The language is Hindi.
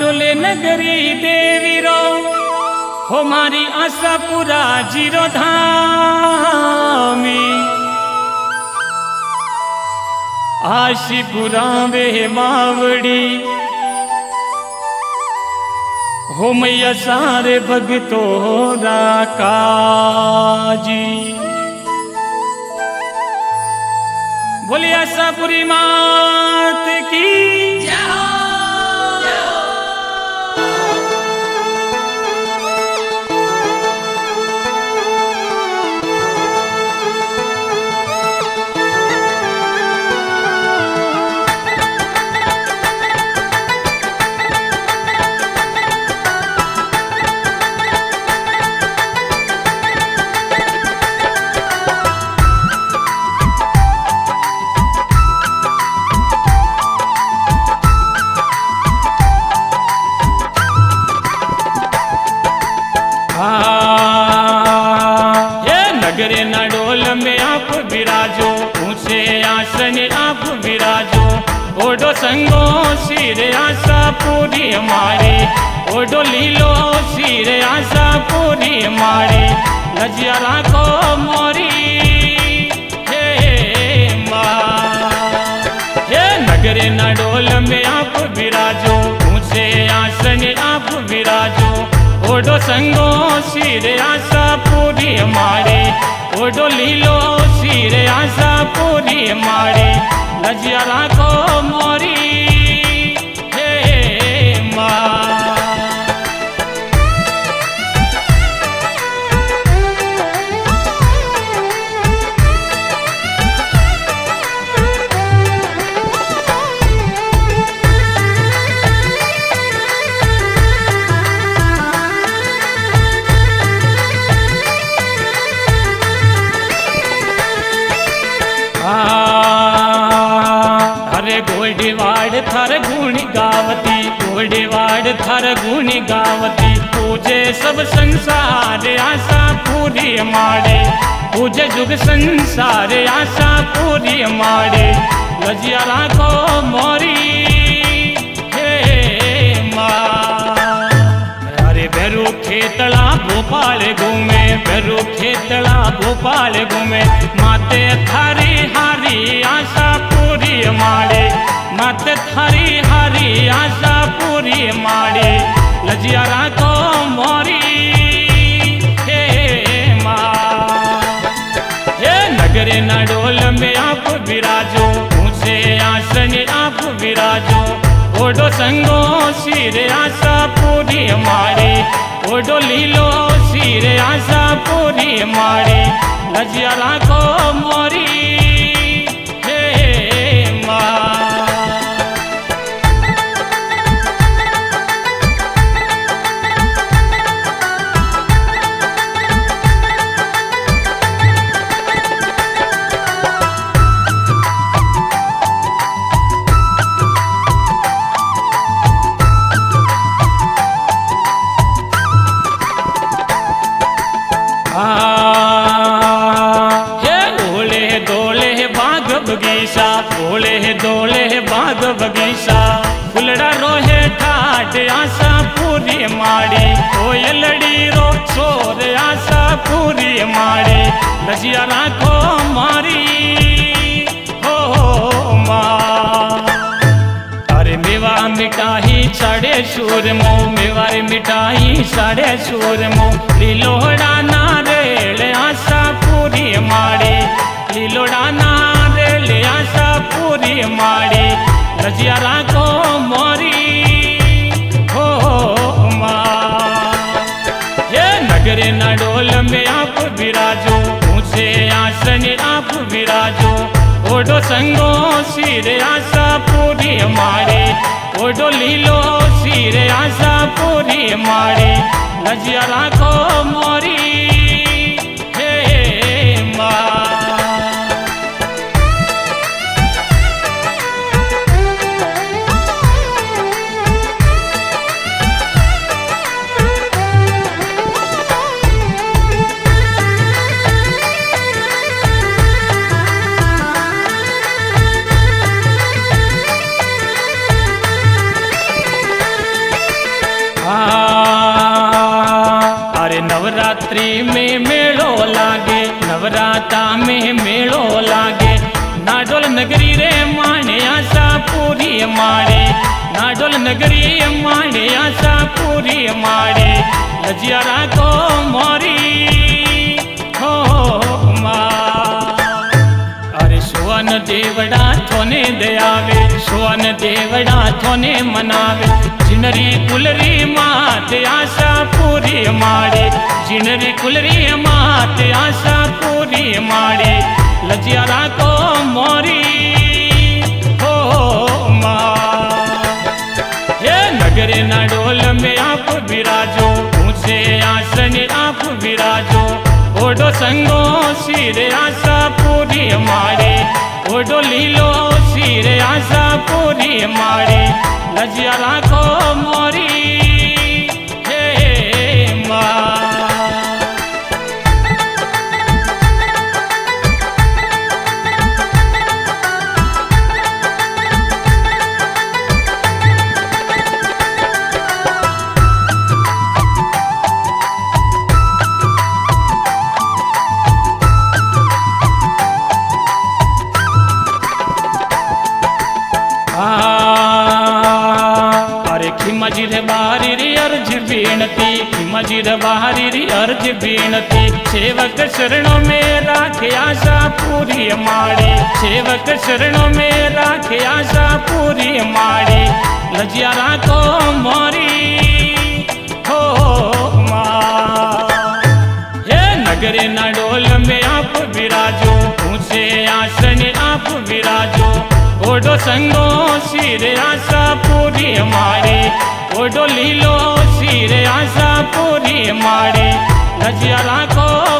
डोले नगरी देवी रो। हो मारी आशा पूरा ज़ीरो धामी। आशी पुरावे मावड़ी। हो मैया सारे भगतो राकाजी। बोलिया पूरी मात की। जा आप विराजो, ऊँचे आसन आप विराजो। ओडो संगो, सिर आशा पूरी हमारी। ओडो लीलो, सिर आशा पूरी हमारी। नजिया राखो मोरी माँ। नगरे नडोल में आप विराजो, ऊँचे आसन आप विराजो। ओडो संगो, सिर आशा पूरी हमारी। ओडो लीलो पूरी हमारी लजिया थर गुणी गावती गोल्डी वाड थर गुणी गावती। पूजे सब संसार, आशा पूरी माड़े। पूजे जुग संसार, आशा पूरी माड़े। लजिया राखो मोरी बेरू खेतला भोपाल घूमे बेरू खेतला भोपाल घूमे। माते थारी हारी, आशा पूरी माड़े। माते थारी हारी आशा पूरी माड़े लजिया राखो मोरी। हे माँ। हे नगरे नडोल में आप विराजो। ऊँचे आसन आप विराजो। ओडो संगो सिर आशा पूरी हमारी ओडो लीलो सिर आशा पूरी हमारी लजिया राखो मोरी। आशा पूरी माड़ी कोयलड़ी रो सोर आशा पूरी माड़ी। लजिया राखो मारी, हो अरे मेवा मिठाई साढ़े सूर मो मेवारे मिठाई साढ़े सूर मो लीलोड़ा नारेल आशा पूरी माड़ी, लीलोड़ा नारेल आशा पूरी माड़ी। रजिया राखो मोरी विराजो ऊँचे आसन आप विराजो। ओडो संगो सिर आशा पूरी हमारी ओडो लीलो सिर आशा पूरी हमारी नजिया राखो मोरी। नवरात्रि में मेड़ो लागे नवराता में मेड़ो लागे। नाडोल नगरी रे माने आशा पूरी माड़े। नाडोल नगरी माने आशा पूरी माड़े। लजियारा को मोरी। देवड़ा थोने दयावे सुवन देवड़ा थोने मनावे। जिनरी कुलरी मात आशा पूरी माड़े, जिनरी कुलरी मात आशा पूरी माड़े। लजियारा को मोरी, हो ये नगर नडोल में आप विराजो, ऊँचे आसन आप विराजो। ओडो संगो सिर आशा पूरी मारे ओडो लीलो सिर आशा पूरी मारे लजिया राखो मोरी विनती मजिर बाहरी अर्ज़ बीनती सेवक शरणों में राख आशा पूरी माड़ी। सेवक शरणों में राख आशा पूरी माड़ी। लजिया राखो मोरी, हो हे नगरे डोल में आप विराजो ऊँचे आसन आप विराजो। ओडो संगो, सिर आशा पूरी हमारी ओडो लीलो सिर आशा पूरी मारे लजिया राखो मोरी